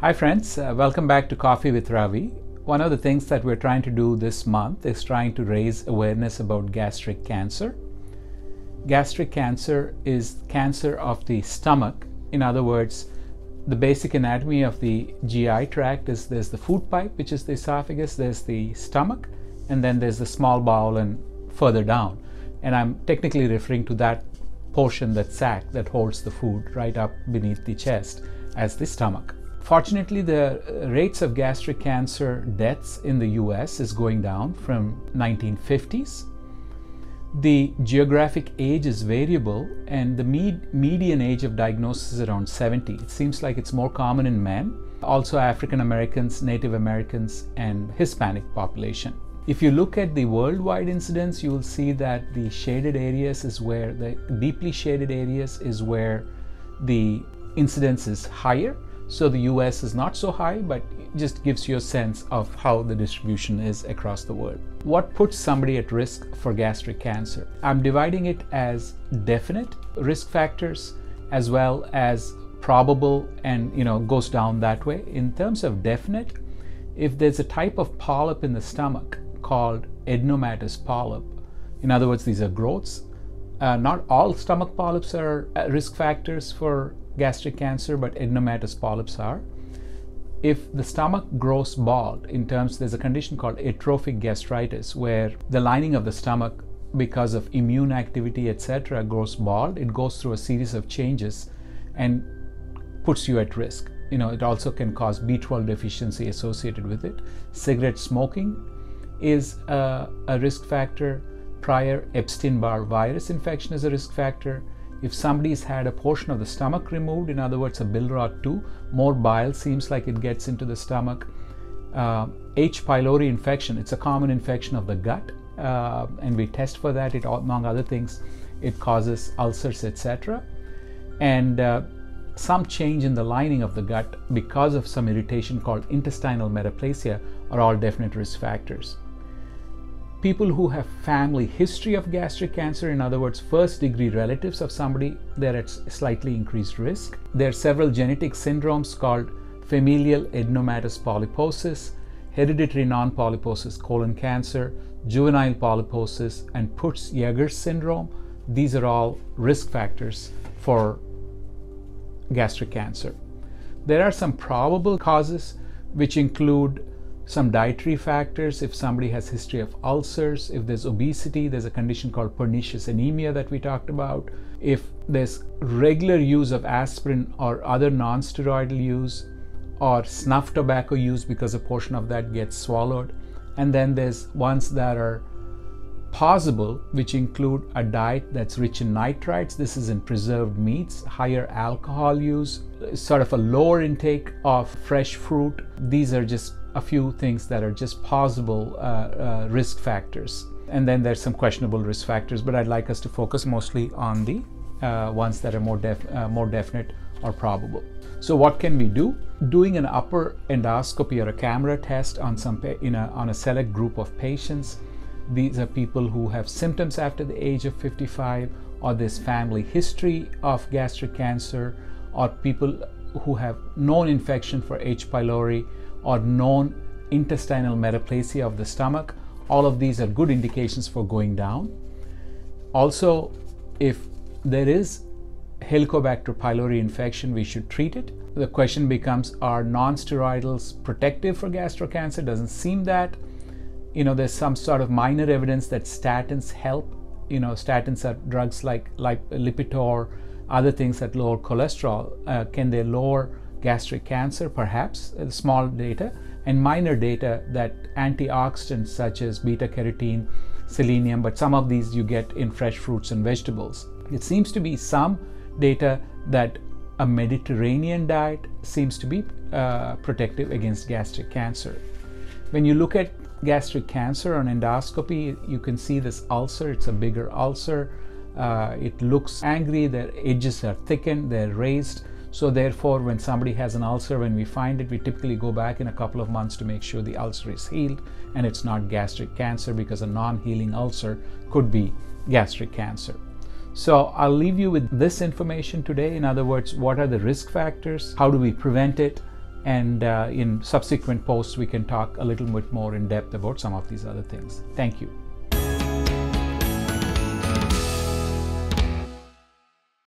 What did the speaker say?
Hi, friends. Uh, welcome back to Coffee with Ravi. One of the things that we're trying to do this month is trying to raise awareness about gastric cancer. Gastric cancer is cancer of the stomach. In other words, the basic anatomy of the GI tract is there's the food pipe, which is the esophagus, there's the stomach, and then there's the small bowel and further down. And I'm technically referring to that portion, that sac that holds the food right up beneath the chest as the stomach. Fortunately, the uh, rates of gastric cancer deaths in the US is going down from 1950s. The geographic age is variable and the med- median age of diagnosis is around 70. It seems like it's more common in men, also African Americans, Native Americans, and Hispanic population. If you look at the worldwide incidence, you will see that the shaded areas is where the deeply shaded areas is where the incidence is higher. So the US is not so high, but it just gives you a sense of how the distribution is across the world. What puts somebody at risk for gastric cancer? I'm dividing it as definite risk factors as well as probable and you know goes down that way. In terms of definite, if there's a type of polyp in the stomach called adenomatous polyp. In other words, these are growths. Uh, not all stomach polyps are risk factors for gastric cancer, but adenomatous polyps are. If the stomach grows bald, in terms, there's a condition called atrophic gastritis, where the lining of the stomach, because of immune activity, etc., grows bald. It goes through a series of changes and puts you at risk. You know, it also can cause B12 deficiency associated with it. Cigarette smoking is a, a risk factor. Prior Epstein Barr virus infection is a risk factor. If somebody's had a portion of the stomach removed, in other words, a Billroth 2, more bile seems like it gets into the stomach. Uh, H. pylori infection, it's a common infection of the gut, uh, and we test for that. It, among other things, it causes ulcers, etc. And uh, some change in the lining of the gut because of some irritation called intestinal metaplasia are all definite risk factors people who have family history of gastric cancer, in other words, first degree relatives of somebody, they're at slightly increased risk. There are several genetic syndromes called familial adenomatous polyposis, hereditary non-polyposis colon cancer, juvenile polyposis, and Peutz-Jeghers syndrome. These are all risk factors for gastric cancer. There are some probable causes which include some dietary factors if somebody has history of ulcers if there's obesity there's a condition called pernicious anemia that we talked about if there's regular use of aspirin or other non-steroidal use or snuff tobacco use because a portion of that gets swallowed. And then there's ones that are possible which include a diet that's rich in nitrites. This is in preserved meats higher alcohol use sort of a lower intake of fresh fruit. These are just a few things that are just possible uh, uh, risk factors. And then there's some questionable risk factors, but I'd like us to focus mostly on the uh, ones that are more, def- uh, more definite or probable. So, what can we do? Doing an upper endoscopy or a camera test on some in a, on a select group of patients. These are people who have symptoms after the age of 55, or this family history of gastric cancer, or people who have known infection for H. pylori or known intestinal metaplasia of the stomach. All of these are good indications for going down. Also, if there is Helicobacter pylori infection, we should treat it. The question becomes are non-steroidals protective for gastric cancer? Doesn't seem that. You know, there's some sort of minor evidence that statins help. You know, statins are drugs like, like Lipitor, other things that lower cholesterol. Uh, can they lower gastric cancer, perhaps, uh, small data, and minor data that antioxidants such as beta carotene, selenium, but some of these you get in fresh fruits and vegetables. It seems to be some data that a Mediterranean diet seems to be uh, protective against gastric cancer. When you look at gastric cancer on endoscopy, you can see this ulcer, it's a bigger ulcer. Uh, it looks angry, their edges are thickened, they're raised so therefore, when somebody has an ulcer, when we find it, we typically go back in a couple of months to make sure the ulcer is healed and it's not gastric cancer because a non-healing ulcer could be gastric cancer. So I'll leave you with this information today. In other words, what are the risk factors? How do we prevent it? And uh, in subsequent posts, we can talk a little bit more in depth about some of these other things. Thank you.